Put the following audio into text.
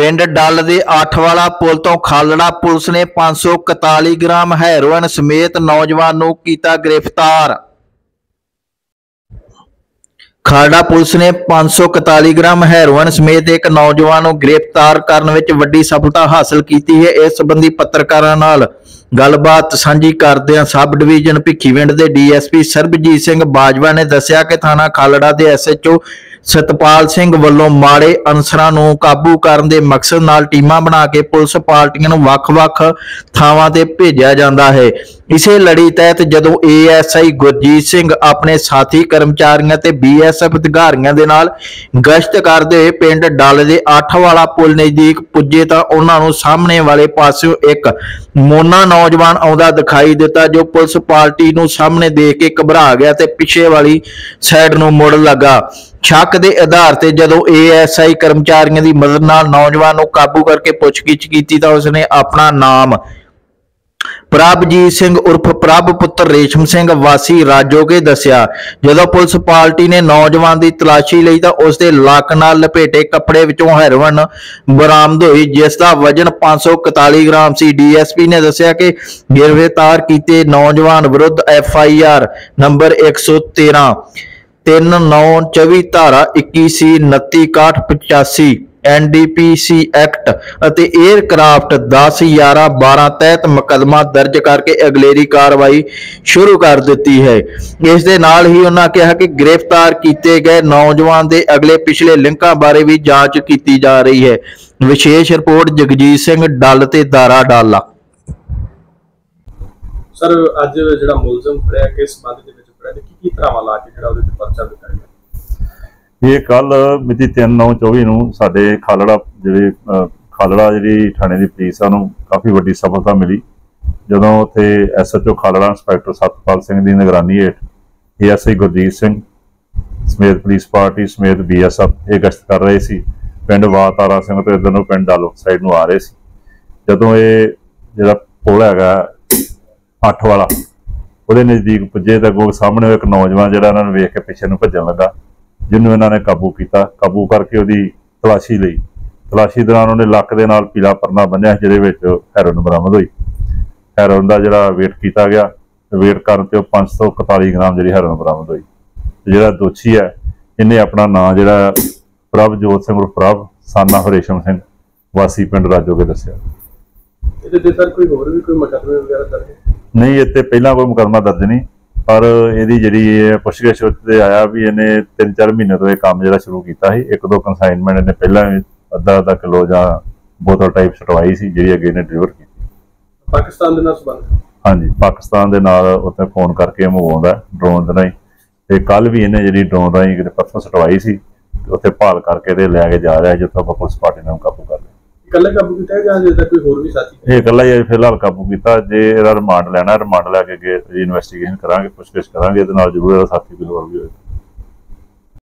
ਪਿੰਡ ਡੱਲ ਦੇ ਅੱਠ ਪੁਲ ਤੋਂ ਖਾਲੜਾ ਪੁਲਿਸ ਨੇ 541 ਗ੍ਰਾਮ ਹੈਰੋਇਨ ਸਮੇਤ ਨੌਜਵਾਨ ਨੂੰ ਕੀਤਾ ਗ੍ਰਿਫਤਾਰ। ਖਾਲੜਾ ਪੁਲਿਸ ਨੇ 541 ਗ੍ਰਾਮ ਹੈਰੋਇਨ ਸਮੇਤ ਇੱਕ ਨੌਜਵਾਨ ਨੂੰ ਗ੍ਰਿਫਤਾਰ ਕਰਨ ਵਿੱਚ ਵੱਡੀ ਸਫਲਤਾ ਹਾਸਲ ਕੀਤੀ ਹੈ। ਇਸ ਸੰਬੰਧੀ ਪੱਤਰਕਾਰਾਂ ਨਾਲ ਗੱਲਬਾਤ ਸਾਂਝੀ ਕਰਦਿਆਂ ਸਬ ਡਿਵੀਜ਼ਨ ਭਿੱਖੀਵਿੰਡ ਦੇ ਡੀਐਸਪੀ ਸਰਬਜੀਤ ਸਿੰਘ ਬਾਜਵਾ ਨੇ ਦੱਸਿਆ ਕਿ ਥਾਣਾ ਖਾਲੜਾ ਦੇ ਐਸਐਚਓ ਸਤਪਾਲ ਸਿੰਘ ਵੱਲੋਂ ਮਾੜੇ ਅਨਸਰਾਂ ਨੂੰ ਕਾਬੂ ਕਰਨ ਦੇ ਮਕਸਦ ਨਾਲ ਟੀਮਾਂ ਬਣਾ ਕੇ ਪੁਲਿਸ ਪਾਰਟੀਆਂ ਨੂੰ ਵੱਖ-ਵੱਖ ਥਾਵਾਂ ਤੇ ਭੇਜਿਆ ਜਾਂਦਾ ਹੈ। ਇਸੇ ਲੜੀ ਤਹਿਤ ਜਦੋਂ ਏਐਸਆਈ ਗੁਰਜੀਤ ਸਿੰਘ ਆਪਣੇ ਸਾਥੀ, ਕਰਮਚਾਰੀਆਂ ਤੇ ਬੀਐਸਐਫ ਅਧਿਕਾਰੀਆਂ ਦੇ ਨਾਲ ਗਸ਼ਤ ਕਰਦੇ ਹੋਏ ਪਿੰਡ ਡਾਲੇ ਦੇ ਅੱਠ ਵਾਲਾ ਪੁਲ ਨਜ਼ਦੀਕ ਪੁੱਜੇ ਤਾਂ ਉਹਨਾਂ ਨੂੰ ਸਾਹਮਣੇ ਵਾਲੇ ਪਾਸਿਓਂ ਇੱਕ ਮੋਨਾ ਨੌਜਵਾਨ ਆਉਂਦਾ ਦਿਖਾਈ ਦਿੱਤਾ, ਜੋ ਪੁਲਿਸ ਪਾਰਟੀ ਨੂੰ ਸਾਹਮਣੇ ਦੇਖ ਕੇ ਘਬਰਾ ਗਿਆ ਤੇ ਪਿੱਛੇ ਵਾਲੀ ਸਾਈਡ ਨੂੰ ਮੁੜ ਲੱਗਾ। ਸ਼ੱਕ ਦੇ ਆਧਾਰ ਤੇ ਜਦੋਂ ਏਐਸਆਈ ਕਰਮਚਾਰੀਆਂ ਦੀ ਮਦਦ ਨਾਲ ਨੌਜਵਾਨ ਨੂੰ ਕਾਬੂ ਕਰਕੇ ਪੁੱਛਗਿੱਛ ਕੀਤੀ ਤਾਂ ਉਸਨੇ ਆਪਣਾ ਨਾਮ ਪ੍ਰਭਜੀਤ ਸਿੰਘ ਉਰਫ ਪ੍ਰਭ ਪੁੱਤਰ ਰੇਸ਼ਮ ਸਿੰਘ ਵਾਸੀ ਰਾਜੋਗੇ ਦੱਸਿਆ, ਜਦੋਂ ਪੁਲਿਸ ਪਾਰਟੀ ਨੇ ਨੌਜਵਾਨ ਦੀ ਤਲਾਸ਼ੀ ਲਈ ਤਾਂ ਉਸ ਦੇ ਲੱਕ ਨਾਲ ਲਪੇਟੇ ਕੱਪੜੇ ਵਿੱਚੋਂ ਹੈਰੋਇਨ ਬਰਾਮਦ ਹੋਈ, ਜਿਸ ਦਾ ਵਜ਼ਨ 541 ਗ੍ਰਾਮ ਸੀ। ਡੀਐਸਪੀ ਨੇ ਦੱਸਿਆ ਕਿ ਗ੍ਰਿਫਤਾਰ ਕੀਤੇ ਨੌਜਵਾਨ ਵਿਰੁੱਧ ਐਫ ਆਈ ਆਰ ਨੰਬਰ 113 3924 ਧਾਰਾ 21 ਸੀ 296185 ਐਨਡੀਪੀਸੀ ਐਕਟ ਅਤੇ 에ਅਰਕ੍ਰਾਫਟ 10 11 12 ਤਹਿਤ ਮੁਕੱਦਮਾ ਦਰਜ ਕਰਕੇ ਅਗਲੇਰੀ ਕਾਰਵਾਈ ਸ਼ੁਰੂ ਕਰ ਦਿੱਤੀ ਹੈ। ਇਸ ਦੇ ਨਾਲ ਹੀ ਉਹਨਾਂ ਕਿਹਾ ਕਿ ਗ੍ਰਿਫਤਾਰ ਕੀਤੇ ਗਏ ਨੌਜਵਾਨ ਦੇ ਅਗਲੇ ਪਿਛਲੇ ਲਿੰਕਾਂ ਬਾਰੇ ਵੀ ਜਾਂਚ ਕੀਤੀ ਜਾ ਰਹੀ ਹੈ। ਵਿਸ਼ੇਸ਼ ਰਿਪੋਰਟ ਜਗਜੀਤ ਸਿੰਘ ਡੱਲ ਤੇ ਦਾਰਾ ਡਾਲਾ। ਸਰ, ਅੱਜ ਜਿਹੜਾ ਮੁਲਜ਼ਮ ਫੜਿਆ, ਕਿਸ ਸੰਬੰਧ ਦੇ ਵਿੱਚ ਫੜਿਆ ਤੇ ਕੀ ਕੀ ਧਰਾਵਾਂ ਲਾ ਕੇ ਜਿਹੜਾ ਉਹਦੇ ਤੇ ਪਰਚਾ ਦਿੱਤਾ ਗਿਆ? ਇਹ ਕੱਲ ਮਿਤੀ 3/9/24 ਨੂੰ ਸਾਡੇ ਖਾਲੜਾ ਜਿਹੜੇ ਖਾਲੜਾ ਜਿਹੜੀ ਥਾਣੇ ਦੀ ਪੁਲਿਸ ਆ ਨੂੰ ਕਾਫੀ ਵੱਡੀ ਸਫਲਤਾ ਮਿਲੀ। ਜਦੋਂ ਉੱਥੇ ਐਸਐਚਓ ਖਾਲੜਾ ਇੰਸਪੈਕਟਰ ਸਤਪਾਲ ਸਿੰਘ ਦੀ ਨਿਗਰਾਨੀ ਹੇਠ ਏਐਸਆਈ ਗੁਰਜੀਤ ਸਿੰਘ, ਸਮੇਤ ਪੁਲਿਸ ਪਾਰਟੀ ਸਮੇਤ ਬੀਐਸਐਫ ਇਹ ਗਸ਼ਤ ਕਰ ਰਹੇ ਸੀ। ਪਿੰਡ ਵਾਤਾਰਾ ਸਿੰਘ ਤੋਂ ਇਧਰ ਨੂੰ ਪਿੰਡ ਡਾਲੋ ਸਾਈਡ ਨੂੰ ਆ ਰਹੇ ਸੀ। ਜਦੋਂ ਇਹ ਜਿਹੜਾ ਪੁਲ ਹੈਗਾ, ਅੱਠ ਵਾਲਾ, ਉਹਦੇ ਨਜ਼ਦੀਕ ਪੁੱਜੇ ਤਾਂ ਅੱਗੋਂ ਸਾਹਮਣੇ ਇੱਕ ਨੌਜਵਾਨ ਜਿਹੜਾ ਇਹਨਾਂ ਨੂੰ ਵੇਖ ਕੇ ਪਿੱਛੇ ਨੂੰ ਭੱਜਣ ਲੱਗਾ। ਜਿਹਨੂੰ ਇਹਨਾਂ ਨੇ ਕਾਬੂ ਕੀਤਾ ਕਾਬੂ ਕਰਕੇ ਉਹਦੀ ਤਲਾਸ਼ੀ ਲਈ। ਤਲਾਸ਼ੀ ਦੌਰਾਨ ਉਹਨੇ ਲੱਕ ਦੇ ਨਾਲ ਪੀਲਾ ਪਰਨਾ ਬੰਨਿਆ ਜਿਹਦੇ ਵਿੱਚ ਹੈਰੋਇਨ ਬਰਾਮਦ ਹੋਈ। ਹੈਰੋਇਨ ਦਾ ਜਿਹੜਾ weight ਕੀਤਾ ਗਿਆ weight ਕਰਨ ਤੇ ਉਹ 541 ਗ੍ਰਾਮ ਜਿਹੜੀ ਹੈਰੋਇਨ ਬਰਾਮਦ ਹੋਈ। ਜਿਹੜਾ ਦੋਸ਼ੀ ਹੈ ਇਹਨੇ ਆਪਣਾ ਨਾਂ ਜਿਹੜਾ ਪ੍ਰਭਜੋਤ ਸਿੰਘ ਉਰਫ ਪ੍ਰਭ ਸਾਨਾ ਹਰੇਸ਼ਮ ਸਿੰਘ ਵਾਸੀ ਪਿੰਡ ਰਾਜੋਗੇ ਦੱਸਿਆ। ਇਹਦੇ ਤੇ ਸਰ ਕੋਈ ਹੋਰ ਵੀ ਕੋਈ ਮੁਕੱਦਮੇ ਵਗੈਰਾ ਦਰਜ? ਨਹੀਂ ਇੱਥੇ ਪਹਿਲਾਂ ਕੋਈ ਮੁਕੱਦਮਾ ਦਰਜ ਨਹੀਂ। ਪਰ ਇਹਦੀ ਜਿਹੜੀ ਇਹ ਪੁੱਛਗਿੱਛ ਉੱਤੇ ਆਇਆ ਵੀ ਇਹਨੇ 3-4 ਮਹੀਨੇ ਤੋਂ ਇਹ ਕੰਮ ਜਿਹੜਾ ਸ਼ੁਰੂ ਕੀਤਾ ਸੀ ਇੱਕ ਦੋ ਕਨਸਾਈਨਮੈਂਟ ਇਹਨੇ ਪਹਿਲਾਂ ਅੱਧਾ ਅੱਧਾ ਕਿਲੋ ਜਾਂ ਬੋਤਲ ਟਾਈਪ ਸਟਵਾਈ ਸੀ ਜਿਹੜੀ ਅੱਗੇ ਇਹਨੇ ਡਿਲੀਵਰ ਕੀਤੀ। ਪਾਕਿਸਤਾਨ ਦੇ ਨਾਲ ਸੰਬੰਧ? ਹਾਂਜੀ ਪਾਕਿਸਤਾਨ ਦੇ ਨਾਲ ਉੱਥੇ ਫੋਨ ਕਰਕੇ ਮੰਗਵਾਉਂਦਾ ਡਰੋਨ ਦੇ ਰਾਹੀਂ। ਤੇ ਕੱਲ ਵੀ ਇਹਨੇ ਜਿਹੜੀ ਡਰੋਨ ਰਾਹੀਂ ਕਿਤੇ ਪਰਸੋਂ ਸਟਵਾਈ ਸੀ ਤੇ ਉੱਥੇ ਭਾਲ ਕਰਕੇ ਤੇ ਲੈ ਕੇ ਜਾ ਰਿਹਾ ਜਿੱਥੋਂ ਆਪਾਂ ਪੁਲਿਸ ਪਾਰਟੀ ਨਾਲ ਕਾਬੂ ਕਾਬੂ ਕੀਤਾ ਹੈ ਜਾਂ ਜੇ ਤੱਕ ਕੋਈ ਹੋਰ ਵੀ ਸਾਥੀ ਇਹ ਇਕੱਲਾ ਹੀ ਫਿਲਹਾਲ ਕਾਬੂ ਕੀਤਾ। ਜੇ ਇਹਦਾ ਰਿਮਾਂਡ ਲੈਣਾ ਰਿਮਾਂਡ ਲੈ ਕੇ ਇਨਵੈਸਟੀਗੇਸ਼ਨ ਕਰਾਂਗੇ, ਪੁੱਛਗਿੱਛ ਕਰਾਂਗੇ, ਇਹਦੇ ਨਾਲ ਜ਼ਰੂਰ ਇਹਦਾ ਸਾਥੀ ਵੀ ਹੋਰ ਵੀ ਹੋਏਗਾ।